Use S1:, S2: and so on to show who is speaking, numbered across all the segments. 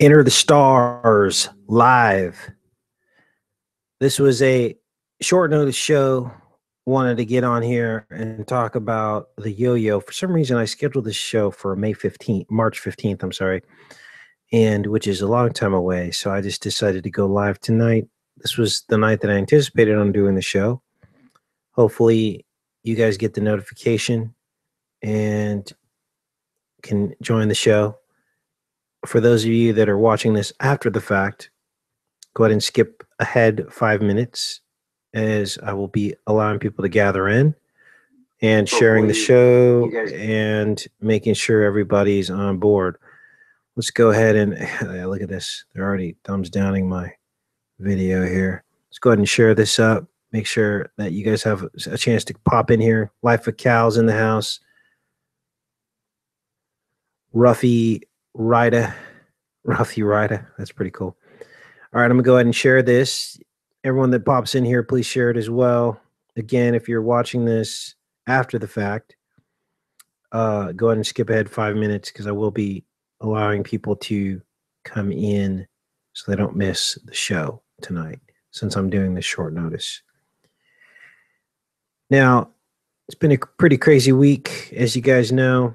S1: Enter the Stars live. This was a short notice show. Wanted to get on here and talk about the yo yo. For some reason, I scheduled this show for May 15th, March 15th, I'm sorry, and which is a long time away. So I just decided to go live tonight. This was the night that I anticipated on doing the show. Hopefully, you guys get the notification and can join the show for those of you that are watching this after the fact, go ahead and skip ahead five minutes as I will be allowing people to gather in and sharing the show and making sure everybody's on board. Let's go ahead and look at this. They're already thumbs downing my video here. Let's go ahead and share this up. Make sure that you guys have a chance to pop in here. Life of Cows in the house. Ruffy Rida, Ruffy Rida. That's pretty cool. All right, I'm gonna go ahead and share this. Everyone that pops in here, please share it as well. Again, if you're watching this after the fact, uh, go ahead and skip ahead five minutes because I will be allowing people to come in so they don't miss the show tonight since I'm doing this short notice. Now, it's been a pretty crazy week, as you guys know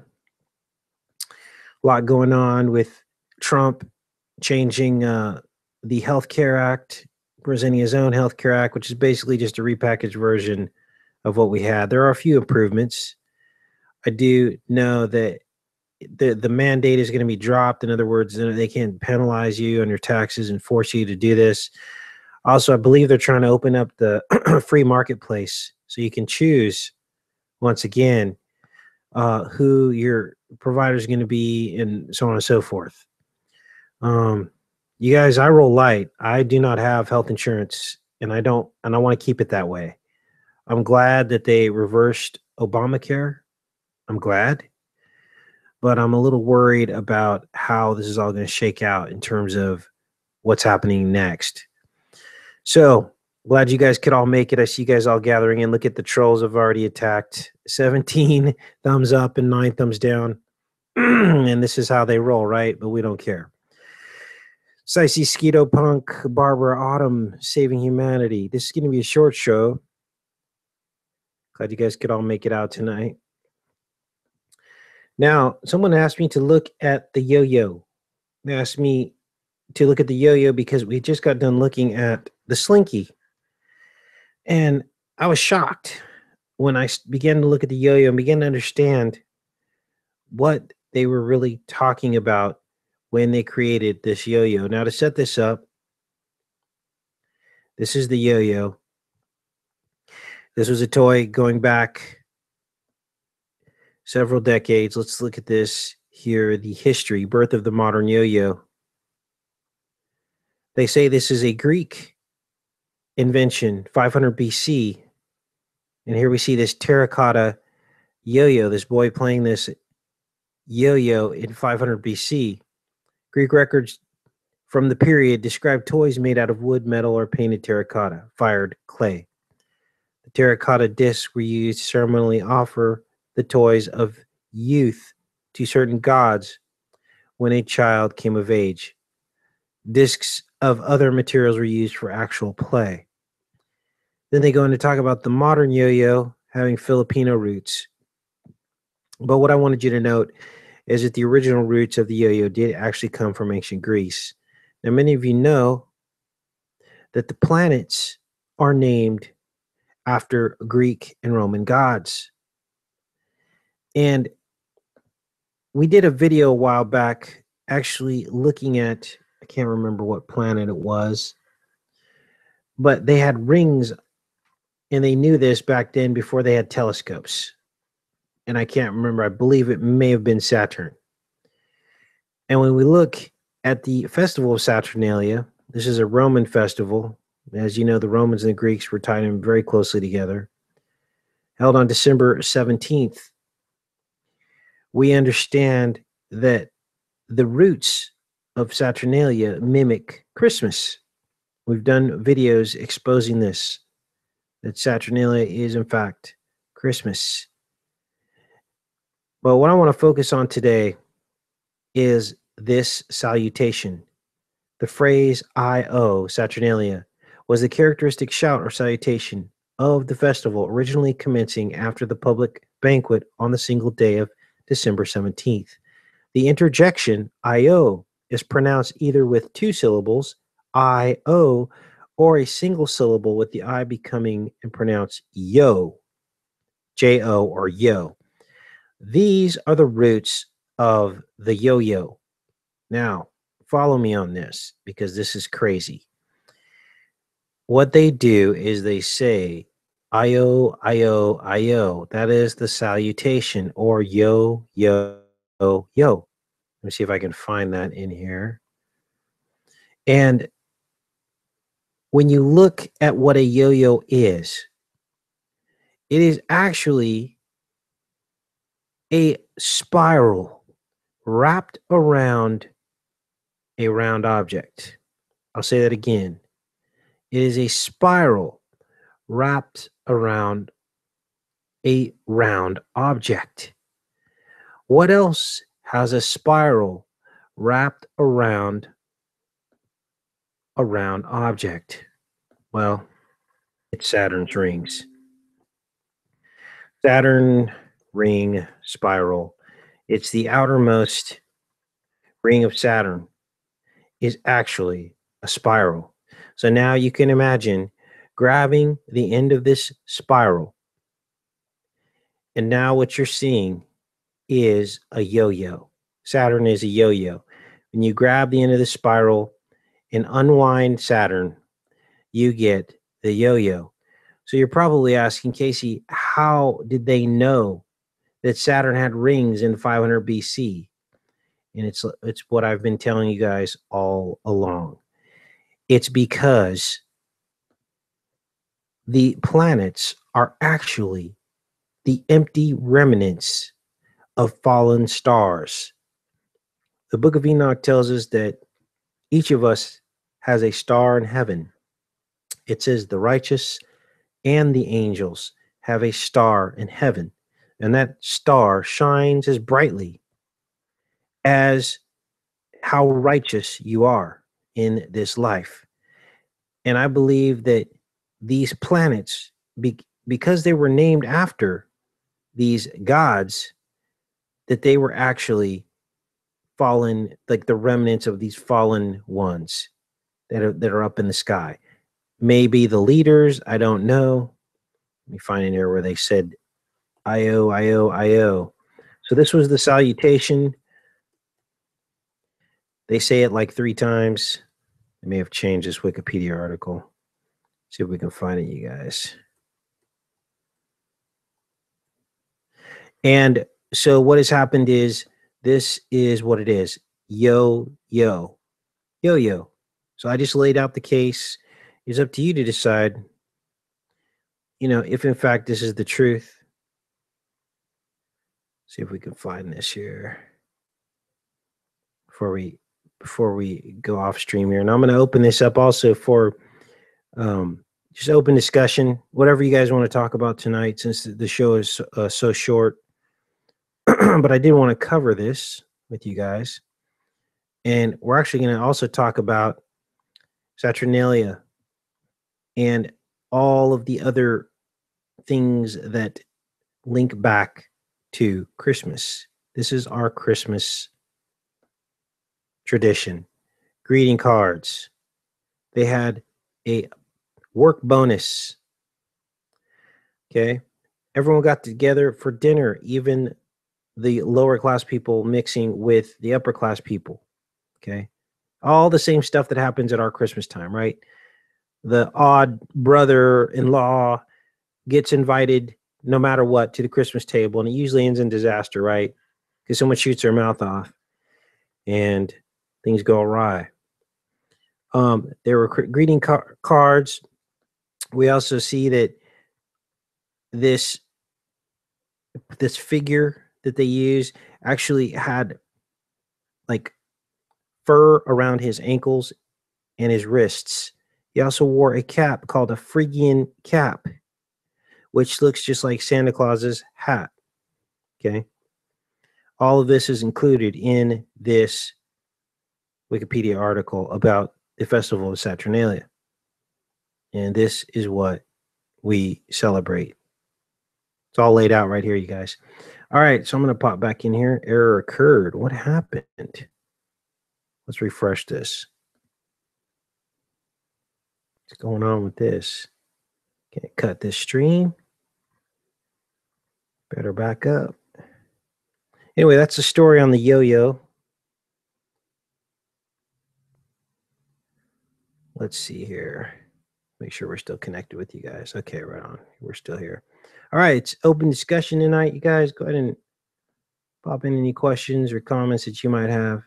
S1: a lot going on with Trump changing uh, the Health Care Act, presenting his own Health Care Act, which is basically just a repackaged version of what we had. There are a few improvements. I do know that the the mandate is going to be dropped. In other words, they can't penalize you on your taxes and force you to do this. Also, I believe they're trying to open up the free marketplace so you can choose once again uh, who your provider is going to be, and so on and so forth. Um, you guys, I roll light. I do not have health insurance, and I don't, and I want to keep it that way. I'm glad that they reversed Obamacare. I'm glad, but I'm a little worried about how this is all going to shake out in terms of what's happening next. So glad you guys could all make it. I see you guys all gathering in. Look at the trolls have already attacked. 17 thumbs up and nine thumbs down. and this is how they roll, right? But we don't care. See Skeeto Punk, Barbara Autumn, Saving Humanity. This is going to be a short show. Glad you guys could all make it out tonight. Now, someone asked me to look at the yo-yo. They asked me to look at the yo-yo because we just got done looking at the slinky. And I was shocked when I began to look at the yo-yo and began to understand what they were really talking about when they created this yo-yo. Now to set this up, this is the yo-yo. This was a toy going back several decades. Let's look at this here, the history, birth of the modern yo-yo. They say this is a Greek invention, 500 BC. And here we see this terracotta yo-yo, this boy playing this yo-yo in 500 BC. Greek records from the period describe toys made out of wood, metal, or painted terracotta, fired clay. The terracotta discs were used to ceremonially offer the toys of youth to certain gods when a child came of age. Discs of other materials were used for actual play. Then they go on to talk about the modern yo yo having Filipino roots. But what I wanted you to note is that the original roots of the yo yo did actually come from ancient Greece. Now, many of you know that the planets are named after Greek and Roman gods. And we did a video a while back actually looking at, I can't remember what planet it was, but they had rings and they knew this back then before they had telescopes. And I can't remember. I believe it may have been Saturn. And when we look at the festival of Saturnalia, this is a Roman festival. As you know, the Romans and the Greeks were tied in very closely together. Held on December 17th. We understand that the roots of Saturnalia mimic Christmas. We've done videos exposing this that Saturnalia is, in fact, Christmas. But what I want to focus on today is this salutation. The phrase I-O, Saturnalia, was the characteristic shout or salutation of the festival, originally commencing after the public banquet on the single day of December 17th. The interjection I-O is pronounced either with two syllables, I-O, or a single syllable with the I becoming and pronounced yo, J O or yo. These are the roots of the yo yo. Now, follow me on this because this is crazy. What they do is they say Io, Io, Io. That is the salutation or yo, yo, yo. Let me see if I can find that in here. And when you look at what a yo yo is, it is actually a spiral wrapped around a round object. I'll say that again. It is a spiral wrapped around a round object. What else has a spiral wrapped around a round object? Well, it's Saturn's rings. Saturn ring spiral. It's the outermost ring of Saturn is actually a spiral. So now you can imagine grabbing the end of this spiral. And now what you're seeing is a yo-yo. Saturn is a yo-yo. When you grab the end of the spiral and unwind Saturn, you get the yo-yo. So you're probably asking, Casey, how did they know that Saturn had rings in 500 BC? And it's it's what I've been telling you guys all along. It's because the planets are actually the empty remnants of fallen stars. The book of Enoch tells us that each of us has a star in heaven. It says the righteous and the angels have a star in heaven, and that star shines as brightly as how righteous you are in this life. And I believe that these planets, be, because they were named after these gods, that they were actually fallen, like the remnants of these fallen ones that are, that are up in the sky maybe the leaders. I don't know. Let me find an here where they said IO, IO, IO. So this was the salutation. They say it like three times. They may have changed this Wikipedia article. See if we can find it, you guys. And so what has happened is this is what it is. Yo, yo, yo, yo. So I just laid out the case it's up to you to decide, you know, if in fact this is the truth. See if we can find this here before we before we go off stream here. And I'm going to open this up also for um, just open discussion, whatever you guys want to talk about tonight, since the show is uh, so short. but I did want to cover this with you guys. And we're actually going to also talk about Saturnalia and all of the other things that link back to Christmas. This is our Christmas tradition. Greeting cards. They had a work bonus. Okay. Everyone got together for dinner, even the lower class people mixing with the upper class people. Okay. All the same stuff that happens at our Christmas time, right? the odd brother-in-law gets invited no matter what to the Christmas table, and it usually ends in disaster, right? Because someone shoots their mouth off, and things go awry. Um, there were greeting car- cards. We also see that this this figure that they use actually had like fur around his ankles and his wrists he also wore a cap called a Phrygian cap, which looks just like Santa Claus's hat. Okay. All of this is included in this Wikipedia article about the festival of Saturnalia. And this is what we celebrate. It's all laid out right here, you guys. All right, so I'm going to pop back in here. Error occurred. What happened? Let's refresh this. What's going on with this? Can't cut this stream. Better back up. Anyway, that's the story on the yo-yo. Let's see here. Make sure we're still connected with you guys. Okay, right on. We're still here. All right, it's open discussion tonight. You guys go ahead and pop in any questions or comments that you might have.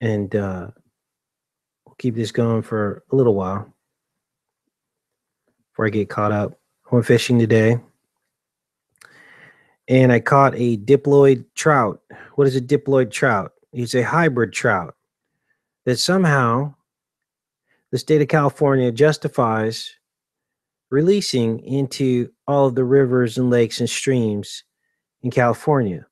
S1: And uh, we'll keep this going for a little while before I get caught up. I went fishing today and I caught a diploid trout. What is a diploid trout? It's a hybrid trout that somehow the state of California justifies releasing into all of the rivers and lakes and streams in California.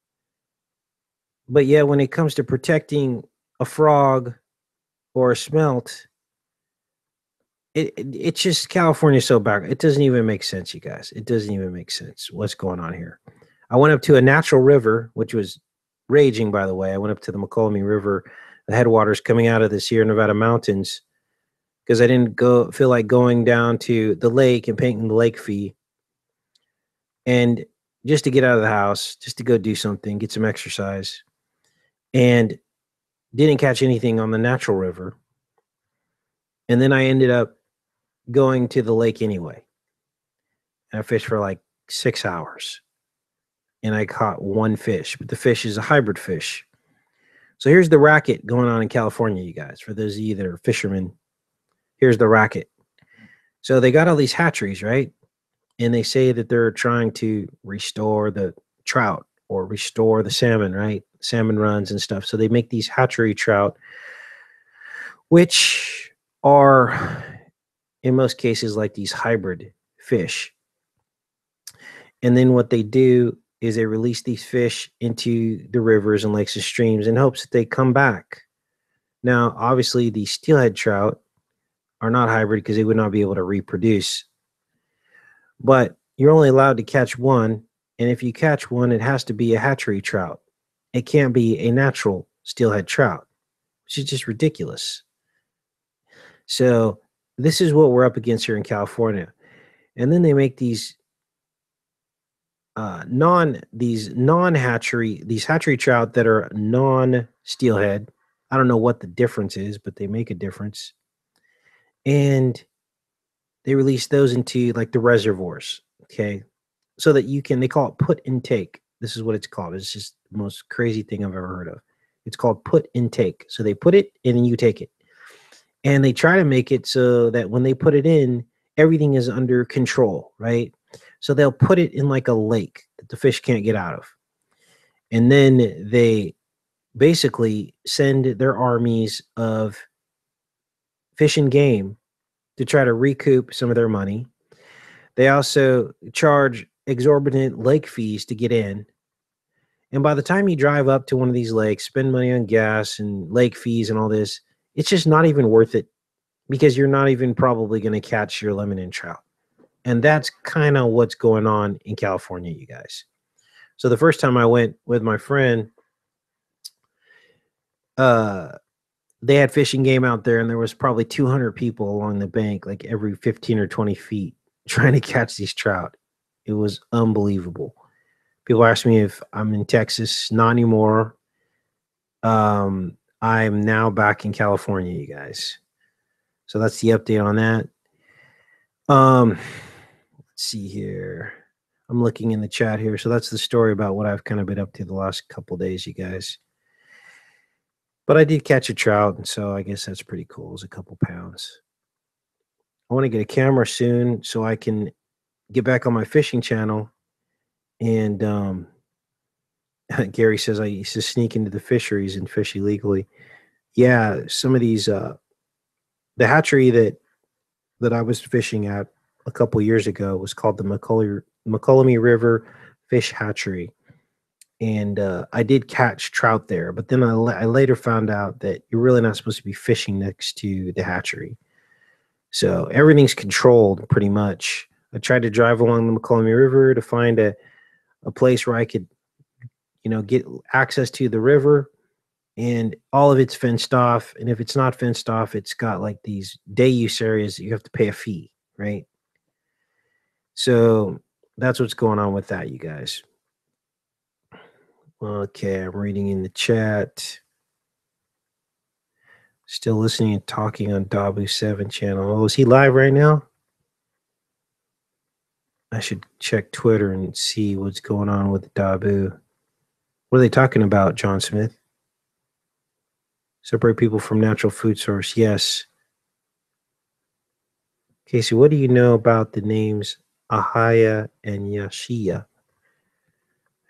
S1: But yet, when it comes to protecting a frog or a smelt, it, it it's just California so back. It doesn't even make sense, you guys. It doesn't even make sense what's going on here. I went up to a natural river, which was raging, by the way. I went up to the Mokelumne River, the headwaters coming out of the Sierra Nevada mountains, because I didn't go feel like going down to the lake and paying the lake fee. And just to get out of the house, just to go do something, get some exercise. And didn't catch anything on the natural river. And then I ended up going to the lake anyway. And I fished for like six hours. And I caught one fish, but the fish is a hybrid fish. So here's the racket going on in California, you guys. For those of you that are fishermen, here's the racket. So they got all these hatcheries, right? And they say that they're trying to restore the trout or restore the salmon, right? Salmon runs and stuff. So they make these hatchery trout, which are in most cases like these hybrid fish. And then what they do is they release these fish into the rivers and lakes and streams in hopes that they come back. Now, obviously, the steelhead trout are not hybrid because they would not be able to reproduce. But you're only allowed to catch one. And if you catch one, it has to be a hatchery trout. It can't be a natural steelhead trout, which is just ridiculous. So this is what we're up against here in California. And then they make these uh, non these non hatchery these hatchery trout that are non steelhead. I don't know what the difference is, but they make a difference. And they release those into like the reservoirs. Okay. So that you can they call it put and take. This is what it's called. It's just the most crazy thing I've ever heard of. It's called put and take. So they put it and then you take it. And they try to make it so that when they put it in everything is under control right? So they'll put it in like a lake that the fish can't get out of. And then they basically send their armies of fish and game to try to recoup some of their money. They also charge exorbitant lake fees to get in and by the time you drive up to one of these lakes spend money on gas and lake fees and all this it's just not even worth it because you're not even probably going to catch your lemon and trout. And that's kind of what's going on in California, you guys. So the first time I went with my friend, uh, they had Fish and Game out there, and there was probably 200 people along the bank, like every 15 or 20 feet, trying to catch these trout. It was unbelievable. People ask me if I'm in Texas. Not anymore. Um, I'm now back in California, you guys. So that's the update on that. Um, let's see here. I'm looking in the chat here. So that's the story about what I've kind of been up to the last couple days, you guys. But I did catch a trout, and so I guess that's pretty cool. It's a couple pounds. I want to get a camera soon so I can get back on my fishing channel. And um, Gary says I used to sneak into the fisheries and fish illegally. Yeah, some of these uh, the hatchery that that I was fishing at a couple years ago was called the McCulley, Mokelumne River Fish Hatchery, and uh, I did catch trout there. But then I, I later found out that you're really not supposed to be fishing next to the hatchery. So everything's controlled pretty much. I tried to drive along the Mokelumne River to find a, a place where I could, you know, get access to the river and all of it's fenced off. And if it's not fenced off, it's got like these day use areas that you have to pay a fee, right? So that's what's going on with that, you guys. Okay, I'm reading in the chat. Still listening and talking on Dahboo7 channel. Oh, is he live right now? I should check Twitter and see what's going on with Dahboo. What are they talking about, John Smith? Separate people from natural food source. Yes. Casey, what do you know about the names Ahaya and Yashia?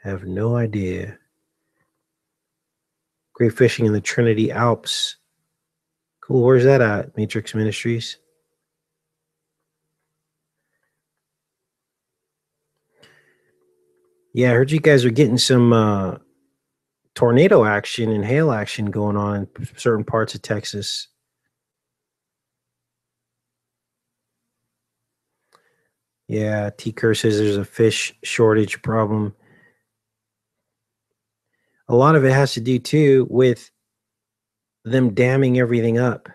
S1: Have no idea. Great fishing in the Trinity Alps. Cool. Where's that at? Matrix Ministries. Yeah, I heard you guys are getting some uh, tornado action and hail action going on in certain parts of Texas. Yeah, T Kerr says there's a fish shortage problem. A lot of it has to do too with them damming everything up.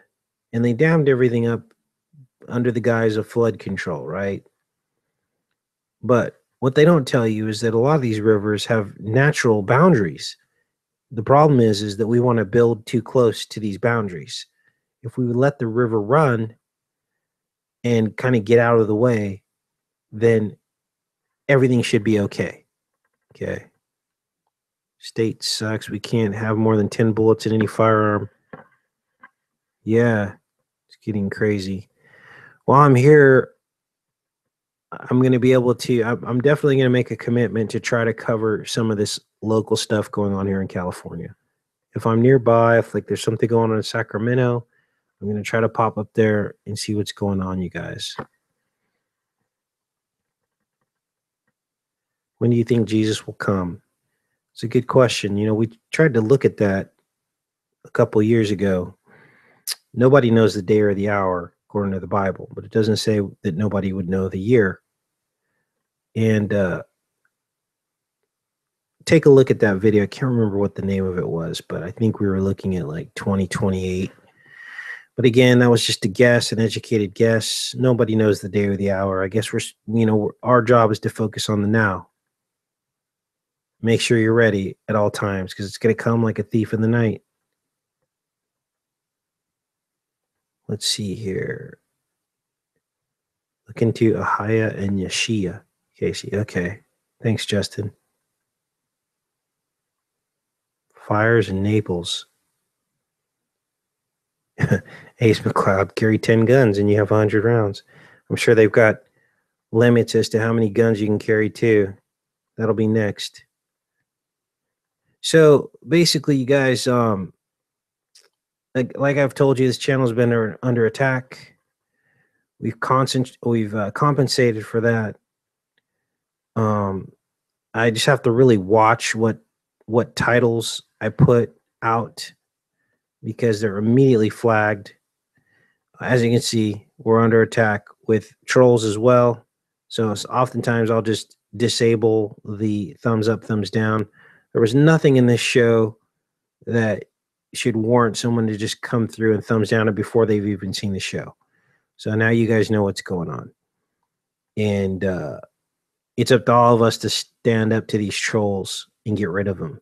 S1: And they dammed everything up under the guise of flood control, right? But what they don't tell you is that a lot of these rivers have natural boundaries. The problem is is that we want to build too close to these boundaries. If we would let the river run and kind of get out of the way then everything should be okay. Okay. State sucks. We can't have more than 10 bullets in any firearm. Yeah. It's getting crazy. While i'm here i'm going to be able to i'm definitely going to make a commitment to try to cover some of this local stuff going on here in California. If I'm nearby, if like there's something going on in Sacramento, I'm going to try to pop up there and see what's going on, you guys. When do you think Jesus will come? It's a good question. You know, we tried to look at that a couple years ago. Nobody knows the day or the hour according to the Bible, but it doesn't say that nobody would know the year. And uh, take a look at that video. I can't remember what the name of it was, but I think we were looking at like 2028. But again, that was just a guess, an educated guess. Nobody knows the day or the hour. I guess we're, you know, our job is to focus on the now. Make sure you're ready at all times because it's going to come like a thief in the night. Let's see here. Look into Ahaya and Yeshia, Casey. Okay. Thanks, Justin. fires in Naples. Ace McLeod, carry 10 guns and you have 100 rounds. I'm sure they've got limits as to how many guns you can carry too. That'll be next. So basically, you guys, um, like, like I've told you, this channel's been under, under attack. We've constant, we've uh, compensated for that. Um, I just have to really watch what what titles I put out because they're immediately flagged. As you can see, we're under attack with trolls as well. So oftentimes I'll just disable the thumbs up, thumbs down. There was nothing in this show that should warrant someone to just come through and thumbs down it before they've even seen the show. So now you guys know what's going on. And uh, it's up to all of us to stand up to these trolls and get rid of them.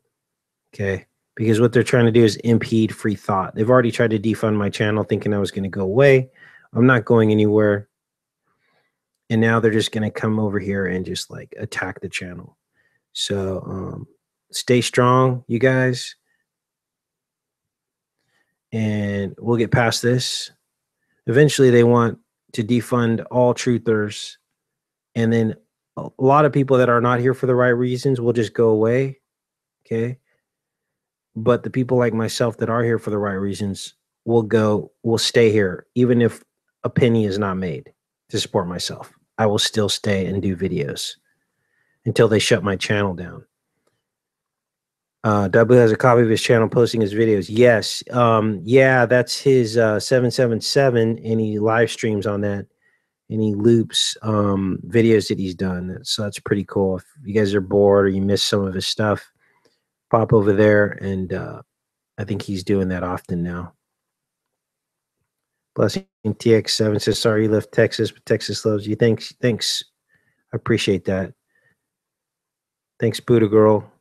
S1: Okay. Because what they're trying to do is impede free thought. They've already tried to defund my channel thinking I was going to go away. I'm not going anywhere. And now they're just going to come over here and just like attack the channel. So um, stay strong, you guys. And we'll get past this. Eventually, they want to defund all truthers. And then a lot of people that are not here for the right reasons will just go away. Okay but the people like myself that are here for the right reasons will go will stay here even if a penny is not made to support myself i will still stay and do videos until they shut my channel down Uh, W has a copy of his channel posting his videos. Yes. Um, yeah, that's his uh, 777, and he live streams on that and he loops um, videos that he's done. So that's pretty cool. If you guys are bored or you miss some of his stuff, pop over there. And uh, I think he's doing that often now. Blessing TX7 says, sorry you left Texas, but Texas loves you. Thanks. Thanks. I appreciate that. Thanks, Buddha Girl.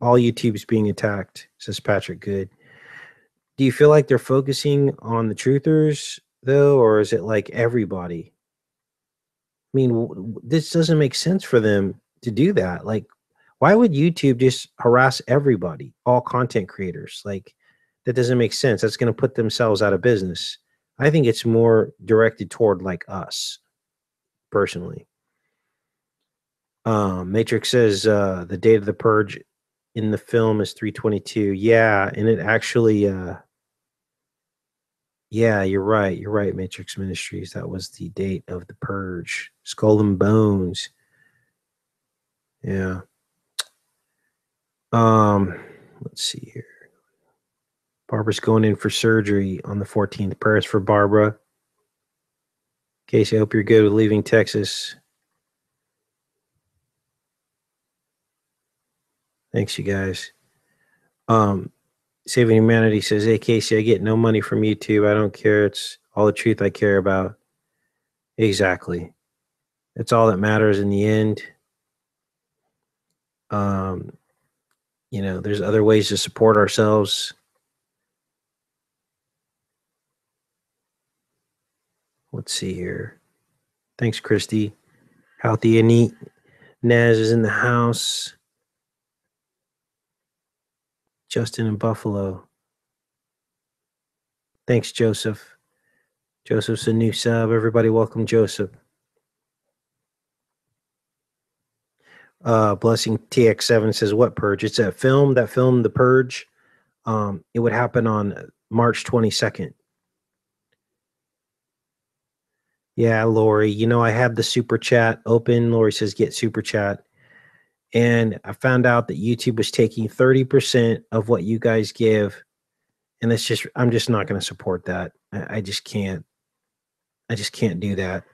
S1: All YouTube's being attacked, says Patrick Good. Do you feel like they're focusing on the truthers though, or is it like everybody? I mean, this doesn't make sense for them to do that. Like, why would YouTube just harass everybody, all content creators? Like, that doesn't make sense. That's going to put themselves out of business. I think it's more directed toward like us, personally. Um, Matrix says uh, the date of the purge in the film is 322. Yeah, and it actually uh, yeah, you're right. You're right, Matrix Ministries. That was the date of the purge. Skull and Bones. Yeah. Um, let's see here. Barbara's going in for surgery on the 14th. Prayers for Barbara. Casey, I hope you're good with leaving Texas. Thanks, you guys. Um, Saving Humanity says, Hey, Casey, I get no money from YouTube. I don't care. It's all the truth I care about. Exactly. That's all that matters in the end. Um, you know, there's other ways to support ourselves. Let's see here. Thanks, Christy. Healthy and neat. Naz is in the house. Justin in Buffalo. Thanks, Joseph. Joseph's a new sub. Everybody, welcome Joseph. Uh, Blessing TX7 says, What purge? It's a film, that film, The Purge. Um, it would happen on March 22nd. Yeah, Lori. You know, I have the super chat open. Lori says, Get super chat and I found out that YouTube was taking 30% of what you guys give. And it's just, I'm just not going to support that. I, I, just can't, I just can't do that.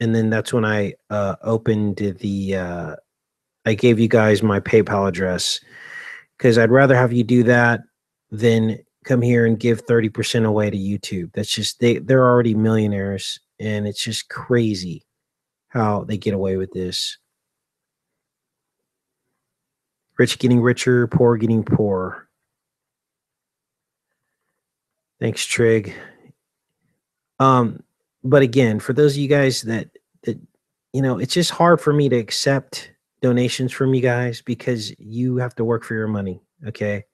S1: And then that's when I uh, opened the, uh, I gave you guys my PayPal address because I'd rather have you do that than come here and give 30% away to YouTube. That's just, they, they're already millionaires and it's just crazy how they get away with this Rich getting richer, poor getting poor. Thanks, Trig. Um, but again, for those of you guys that that you know, it's just hard for me to accept donations from you guys because you have to work for your money. Okay.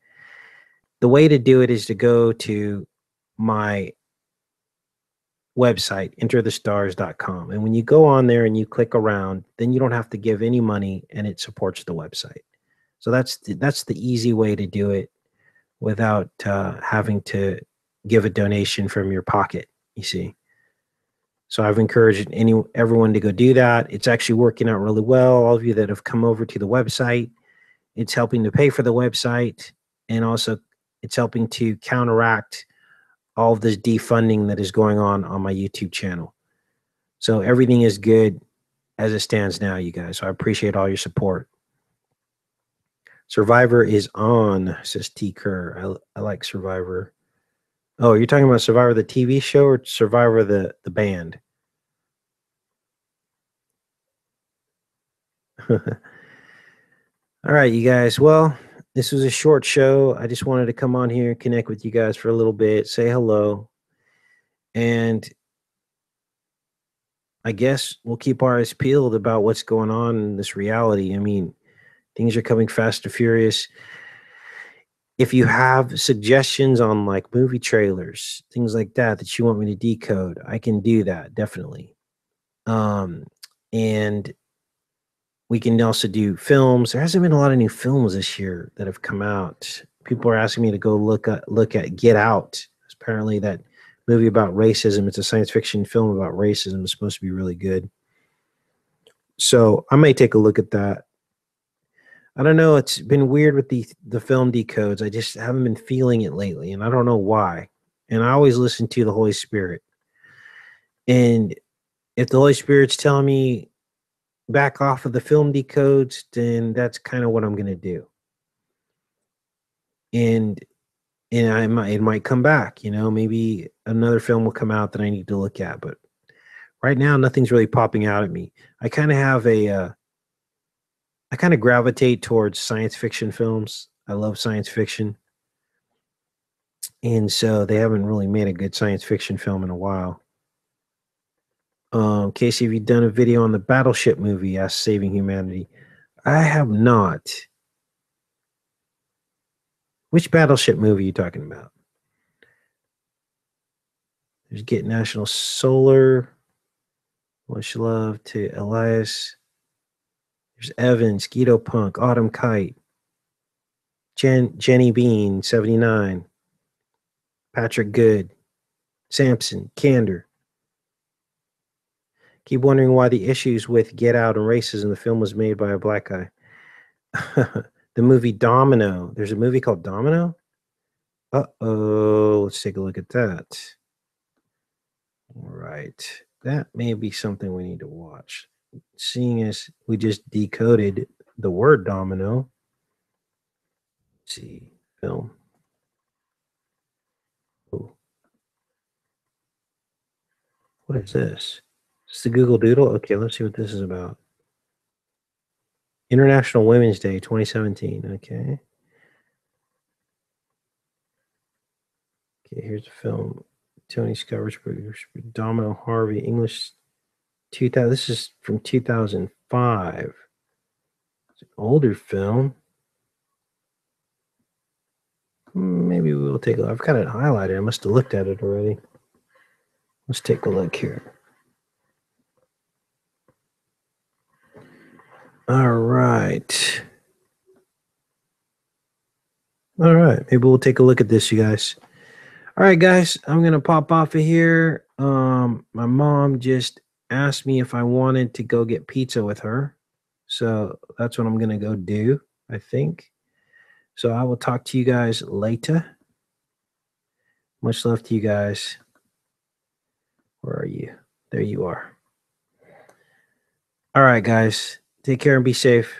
S1: The way to do it is to go to my website, enterthestars.com. And when you go on there and you click around, then you don't have to give any money and it supports the website. So that's the, that's the easy way to do it without uh, having to give a donation from your pocket. You see. So I've encouraged any everyone to go do that. It's actually working out really well. All of you that have come over to the website, it's helping to pay for the website, and also it's helping to counteract all of this defunding that is going on on my YouTube channel. So everything is good as it stands now, you guys. So I appreciate all your support. Survivor is on, says T. Kerr. I, I like Survivor. Oh, you're talking about Survivor the TV show or Survivor the, the band? All right, you guys. Well, this was a short show. I just wanted to come on here and connect with you guys for a little bit, say hello. And I guess we'll keep our eyes peeled about what's going on in this reality. I mean, Things are coming fast and furious. If you have suggestions on like movie trailers, things like that that you want me to decode, I can do that definitely. Um, and we can also do films. There hasn't been a lot of new films this year that have come out. People are asking me to go look at look at Get Out. Apparently, that movie about racism. It's a science fiction film about racism. It's supposed to be really good. So I may take a look at that. I don't know. It's been weird with the the film decodes. I just haven't been feeling it lately, and I don't know why. And I always listen to the Holy Spirit. And if the Holy Spirit's telling me back off of the film decodes, then that's kind of what I'm going to do. And and I might it might come back, you know, maybe another film will come out that I need to look at, but right now nothing's really popping out at me. I kind of have a uh, I kind of gravitate towards science fiction films. I love science fiction. And so they haven't really made a good science fiction film in a while. Um, Casey, have you done a video on the Battleship movie, As Saving Humanity? I have not. Which Battleship movie are you talking about? There's Get National Solar. Much love to Elias. There's Evan, Skeeto Punk, Autumn Kite, Jen, Jenny Bean, 79, Patrick Good, Sampson, Candor. Keep wondering why the issues with Get Out and racism the film was made by a black guy. the movie Domino. There's a movie called Domino. Uh oh. Let's take a look at that. All right. That may be something we need to watch seeing as we just decoded the word domino. Let's see, film. What is this? It's the Google Doodle? Okay, let's see what this is about. International Women's Day 2017. Okay. Okay, here's a film. Tony Scott, Domino Harvey, English 2000 this is from 2005 it's an older film. Maybe we'll take a look. I've got it highlighted i must have looked at it already. Let's take a look here. All right. All right. Maybe we'll take a look at this you guys. All right guys. I'm gonna pop off of here. Um my mom just asked me if I wanted to go get pizza with her. So that's what I'm going to go do, I think. So I will talk to you guys later. Much love to you guys. Where are you? There you are. All right, guys. Take care and be safe.